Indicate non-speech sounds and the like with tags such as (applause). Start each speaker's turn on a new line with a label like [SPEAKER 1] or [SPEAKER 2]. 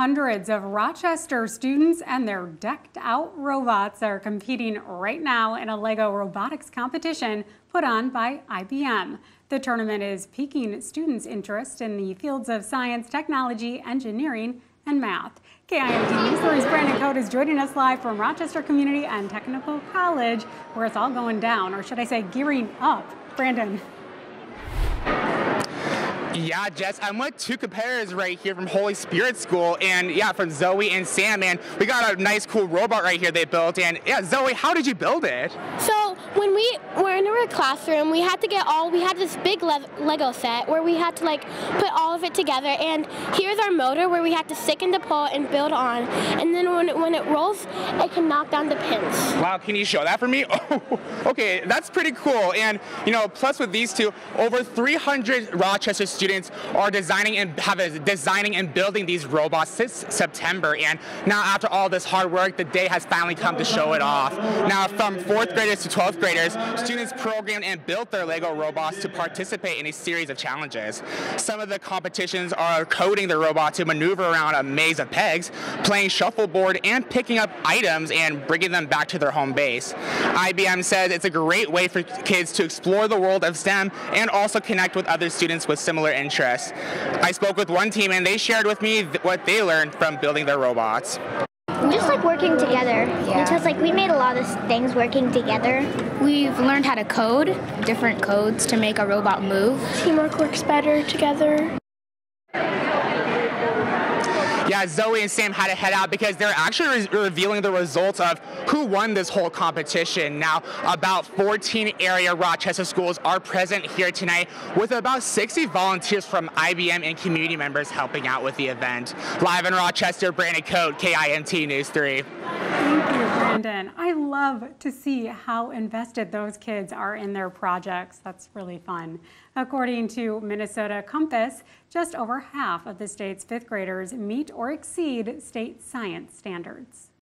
[SPEAKER 1] Hundreds of Rochester students and their decked out robots are competing right now in a LEGO robotics competition put on by IBM. The tournament is piquing students' interest in the fields of science, technology, engineering, and math. KIMT News 3's Brandon Cote is joining us live from Rochester Community and Technical College, where it's all going down, or should I say gearing up. Brandon.
[SPEAKER 2] Yeah, Jess, I'm with two competitors right here from Holy Spirit School, and yeah, from Zoe and Sam, and we got a nice, cool robot right here they built, and yeah, Zoe, how did you build it?
[SPEAKER 3] So when we were in our classroom, we had to get all, we had this big le Lego set where we had to like put all of it together, and here's our motor where we had to stick into pull and build on, and then when it, when it rolls, it can knock down the pins.
[SPEAKER 2] Wow, can you show that for me? (laughs) Okay, that's pretty cool, and you know, plus with these two, over 300 Rochester students are designing and have a, designing and building these robots since September. And now after all this hard work, the day has finally come to show it off. Now from fourth graders to 12th graders, students programmed and built their Lego robots to participate in a series of challenges. Some of the competitions are coding the robot to maneuver around a maze of pegs, playing shuffleboard, and picking up items and bringing them back to their home base. IBM says it's a great way for kids to explore the world of STEM and also connect with other students with similar interests. I spoke with one team and they shared with me what they learned from building their robots.
[SPEAKER 4] Just like working together.
[SPEAKER 5] Yeah.
[SPEAKER 4] Because like we made a lot of things working together.
[SPEAKER 5] We've learned how to code different codes to make a robot move.
[SPEAKER 3] Teamwork works better together.
[SPEAKER 2] Yeah, Zoe and Sam had to head out because they're actually re revealing the results of who won this whole competition. Now, about 14 area Rochester schools are present here tonight with about 60 volunteers from IBM and community members helping out with the event. Live in Rochester, Brandon Cote, KIMT News 3.
[SPEAKER 1] Thank you, Brandon. I love to see how invested those kids are in their projects. That's really fun. According to Minnesota Compass, just over half of the state's fifth graders meet or exceed state science standards.